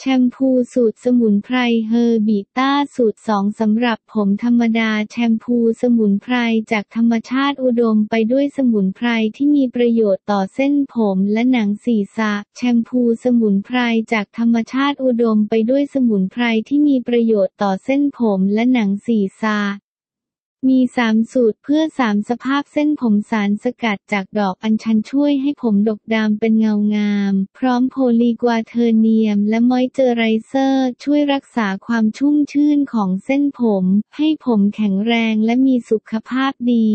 แชมพูสูตรสมุนไพรเฮอร์บิต้าสูตร 2 สำหรับผมธรรมดาแชมพูสมุนไพรจากธรรมชาติอุดมไปด้วยสมุนไพรที่มีประโยชน์ต่อเส้นผมและหนังศีรษะ แชมพูสมุนไพรจากธรรมชาติอุดมไปด้วยสมุนไพรที่มีประโยชน์ต่อเส้นผมและหนังศีรษะ มีสามสูตรเพื่อสามสภาพเส้นผมสารสกัดจากดอกอัญชันช่วยให้ผมดกดำเป็นเงางาม พร้อมโพลีกวาเทอร์เนียม และมอยเจอไรเซอร์ ช่วยรักษาความชุ่มชื่นของเส้นผม ให้ผมแข็งแรงและมีสุขภาพดี